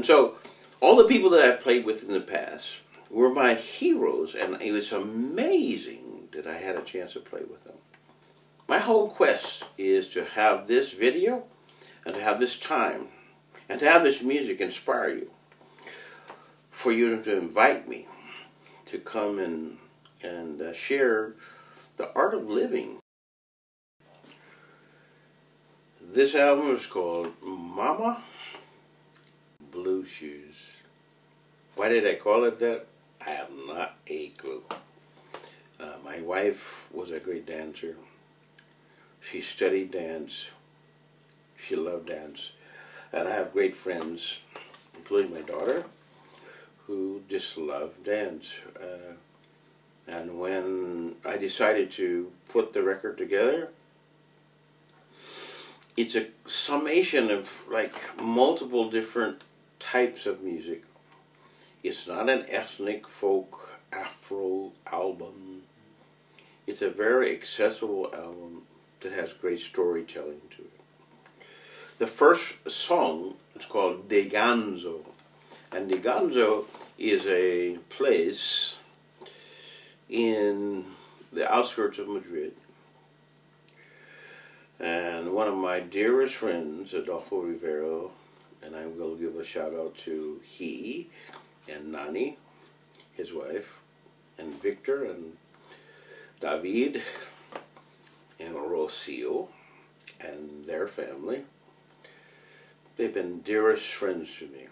And so, all the people that I've played with in the past were my heroes, and it was amazing that I had a chance to play with them. My whole quest is to have this video and to have this time and to have this music inspire you. For you to invite me to come and, and uh, share the art of living. This album is called Mama Blue Shoes. Why did I call it that? I have not a clue. Uh, my wife was a great dancer. She studied dance. She loved dance. And I have great friends, including my daughter, who just love dance. Uh, and when I decided to put the record together, it's a summation of like multiple different types of music. It's not an ethnic folk Afro album. It's a very accessible album that has great storytelling to it. The first song is called Daganzo, and Daganzo is a place in the outskirts of Madrid. And one of my dearest friends, Adolfo Rivero, and I will give a shout out to he and Nani, his wife, and Victor and David and Rocio and their family. They've been dearest friends to me.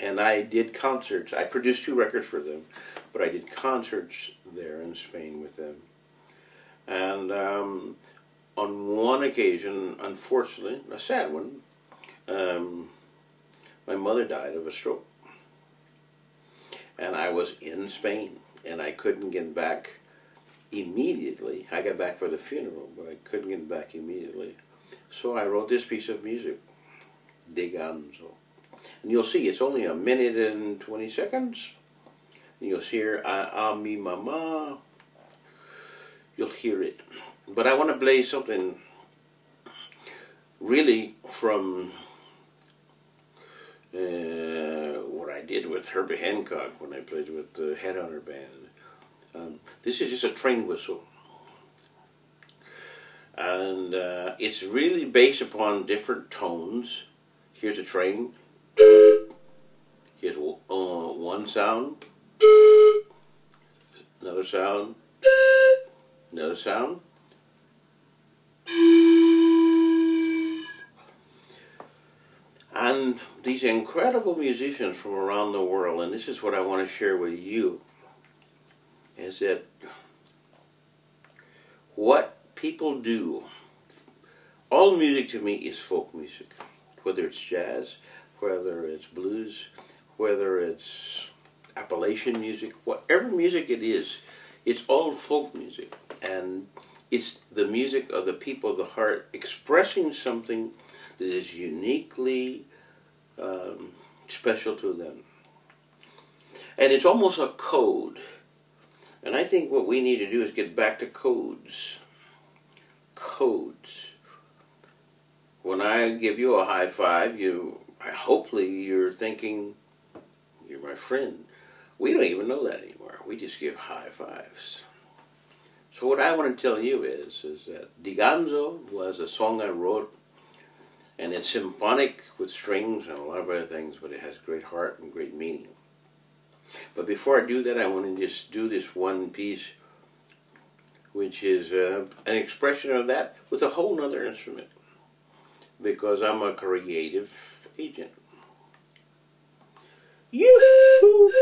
And I did concerts. I produced two records for them, but I did concerts there in Spain with them. And um, on one occasion, unfortunately, a sad one, um, my mother died of a stroke. And I was in Spain, and I couldn't get back immediately. I got back for the funeral, but I couldn't get back immediately. So I wrote this piece of music, Daganzo. And you'll see it's only a minute and 20 seconds. And you'll hear A, a mi mama. You'll hear it. But I want to play something really from uh, what I did with Herbie Hancock when I played with the Headhunter Band. Um, this is just a train whistle. And uh, it's really based upon different tones. Here's a train. Here's uh, one sound. Another sound. Another sound. And these incredible musicians from around the world, and this is what I want to share with you, is that what people do, all music to me is folk music, whether it's jazz, whether it's blues, whether it's Appalachian music, whatever music it is, it's all folk music. And it's the music of the people of the heart expressing something that is uniquely um, special to them. And it's almost a code. And I think what we need to do is get back to codes. Codes. When I give you a high five, you hopefully you're thinking, you're my friend. We don't even know that anymore. We just give high fives. So what I want to tell you is, is that Daganzo was a song I wrote, and it's symphonic with strings and a lot of other things, but it has great heart and great meaning. But before I do that, I want to just do this one piece, which is uh, an expression of that with a whole other instrument, because I'm a creative agent. You.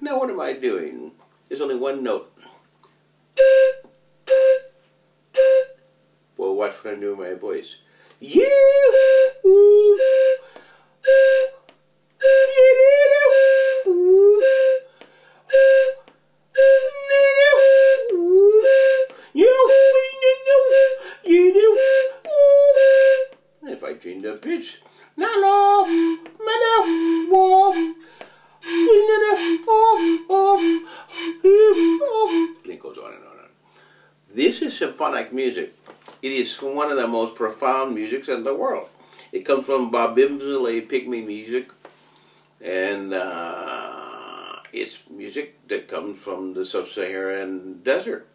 Now what am I doing? There's only one note. What I'm doing with my voice. You. If I change the pitch, Nano, Mano, Warm, it goes on and on and on. This is symphonic music. It is one of the most profound musics in the world. It comes from Babenzele Pygmy music, and uh, it's music that comes from the sub-Saharan desert.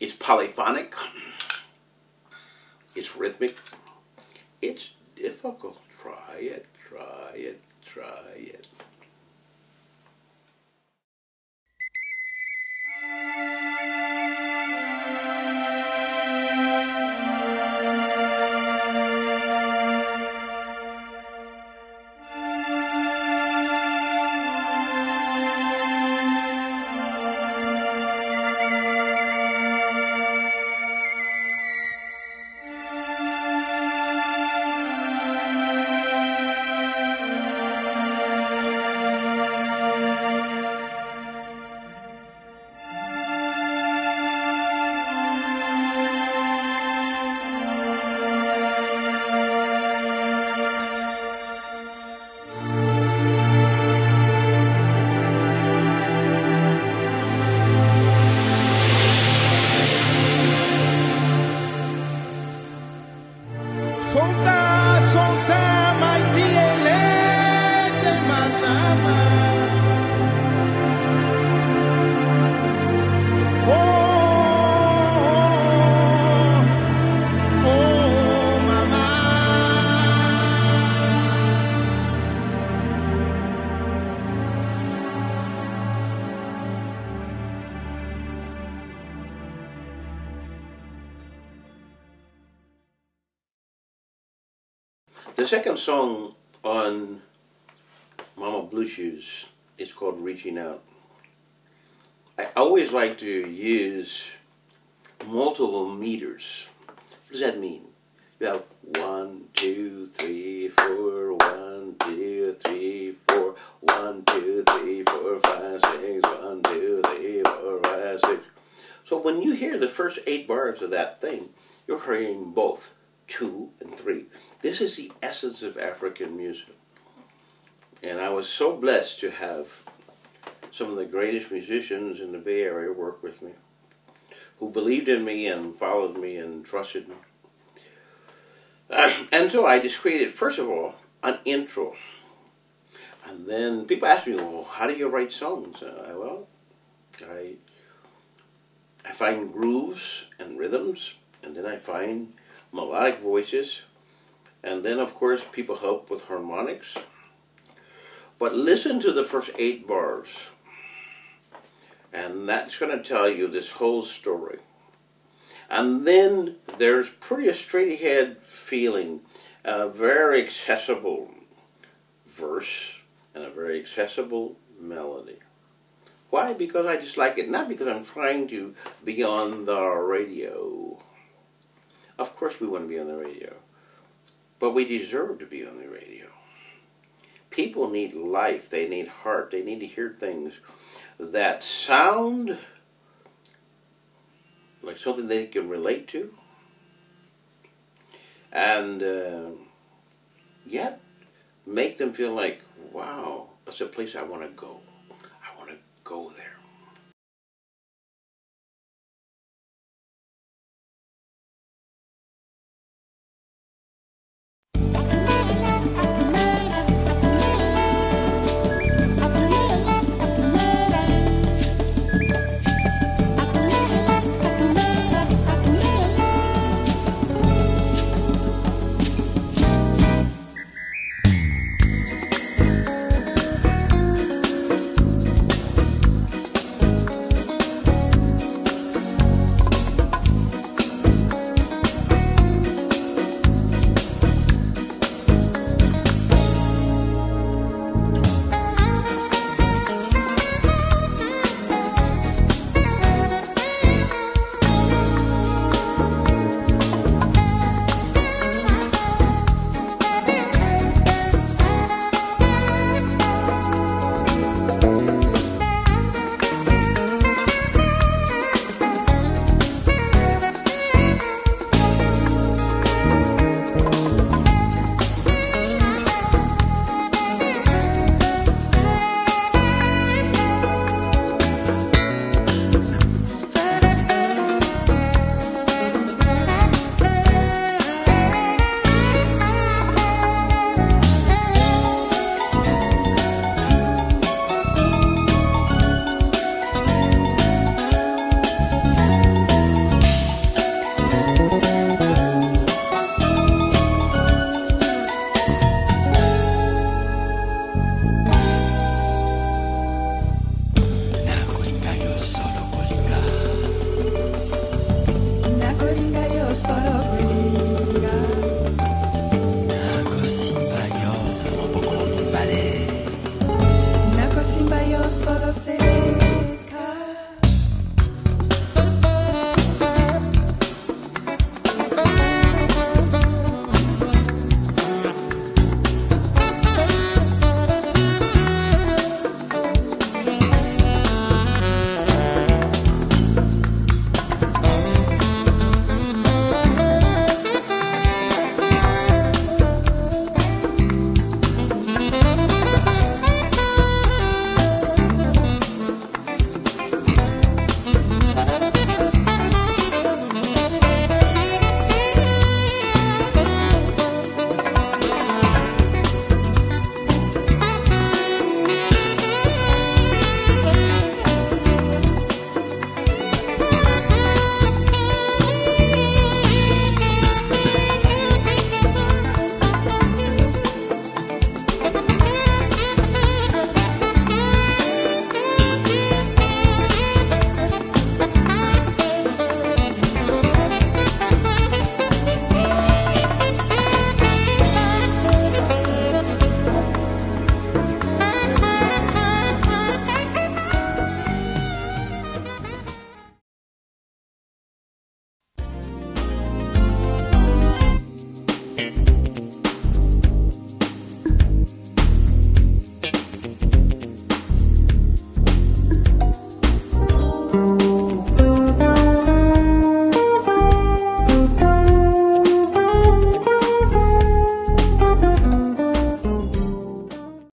It's polyphonic. It's rhythmic. It's difficult. Try it, try it, try it. Solta, solta, The second song on Mama Blue Shoes is called Reaching Out. I always like to use multiple meters. What does that mean? You have one, two, three, four, one, two, three, four, one, two, three, four, five, six, one, two, three, four, five, six. So when you hear the first eight bars of that thing, you're hearing both two and three. This is the essence of African music. And I was so blessed to have some of the greatest musicians in the Bay Area work with me, who believed in me and followed me and trusted me. And so I just created, first of all, an intro. And then people ask me, well, how do you write songs? I, well, I, I find grooves and rhythms, and then I find melodic voices, and then, of course, people help with harmonics. But listen to the first eight bars, and that's going to tell you this whole story. And then there's pretty a straight ahead feeling, a very accessible verse, and a very accessible melody. Why? Because I just like it. Not because I'm trying to be on the radio. Of course, we want to be on the radio. But we deserve to be on the radio. People need life, they need heart, they need to hear things that sound like something they can relate to. And uh, yet make them feel like, wow, that's a place I want to go.